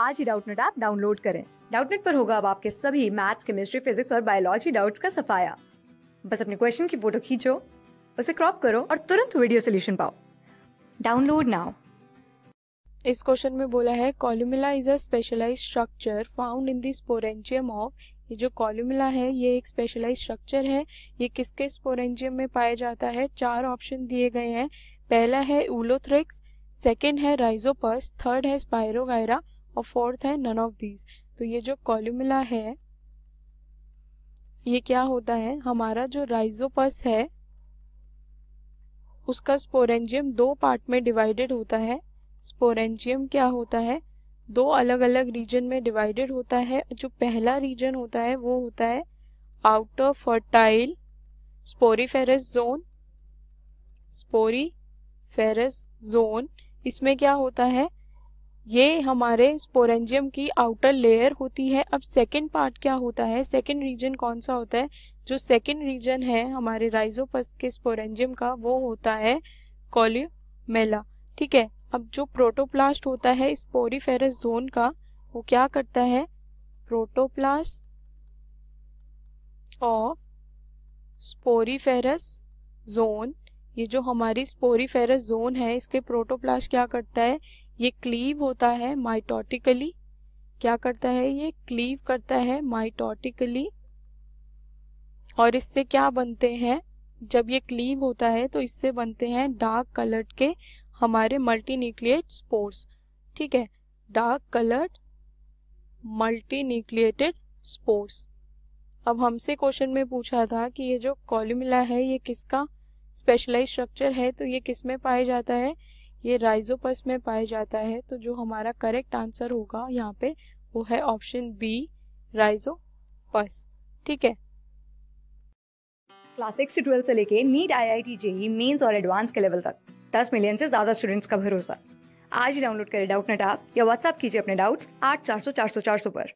आज ही Doubtnut app download करें। डाउटनेट पर होगा अब आपके सभी मैथ्स केमिस्ट्री फिजिक्स और बायोलॉजी डाउट्स का सफाया। बस अपने क्वेश्चन की फ़ोटो खींचो, उसे क्रॉप करो और तुरंत वीडियो सोल्यूशन पाओ। डाउनलोड नाउ इस क्वेश्चन में बोला है columella is a specialise structure found in the sporangium of ये जो कॉल्यूमिला है, ये एक स्पेशलाइज स्ट्रक्चर है। ये किसके स्पोरेंजियम में पाया जाता है? चार ऑप्शन दिए गए हैं। पहला है उलोथ्रिक्स सेकेंड है राइजोपस थर्ड है स्पायरोगायरा और फोर्थ है नन ऑफ़ दीज तो ये जो कॉल्यूमिला है, ये क्या होता है? हमारा जो राइजोपस है, उसका स्पोरेंजियम दो पार्ट में डिवाइडेड होता है। स्पोरेंजियम क्या होता है? दो अलग अलग रीजन में डिवाइडेड होता है। जो पहला रीजन होता है, वो होता है outer fertile sporiferous zone sporiferous zone इसमें क्या होता है? ये हमारे स्पोरेंजियम की आउटर लेयर होती है। अब सेकेंड पार्ट क्या होता है? सेकेंड रीजन कौन सा होता है? जो सेकेंड रीजन है हमारे राइजोपस के स्पोरेंजियम का, वो होता है कॉल्यूमेला ठीक है? अब जो प्रोटोप्लास्ट होता है स्पोरीफेरस जोन का, वो क्या करता है? प्रोटोप्लास्ट और स्पोरीफेरस जोन ये जो हमारी स्पोरीफेरस जोन है, इसके प्रोटोप्लास्ट क्या करता है? ये क्लीव होता है माइटोटिकली क्या करता है ये? क्लीव करता है माइटोटिकली और इससे क्या बनते हैं? जब ये क्लीव होता है तो इससे बनते हैं डार्क कलर्ड के हमारे मल्टी न्यूक्लिएट स्पोर्स ठीक है? Dark coloured multi nucleated spores अब हमसे क्वेश्चन में पूछा था कि ये जो कॉल्यूमिला है ये किसका स्पेशलाइज स्ट्रक्चर है? तो ये किसमें पाया जाता है? ये राइजोपस में पाया जाता है तो जो हमारा करेक्ट आंसर होगा यहाँ पे, वो है ऑप्शन बी राइजोपस ठीक है? क्लास सिक्स से ट्वेल्थ से लेके NEET I I T JEE mains और एडवांस के लेवल तक. दस मिलियन से ज़्यादा स्टूडेंट्स का भरोसा. आज ही डाउनलोड करें डाउट नेट या व्हाट्सएप कीजिए अपने डाउट्स आठ चार सौ चार सौ चार सौ पर.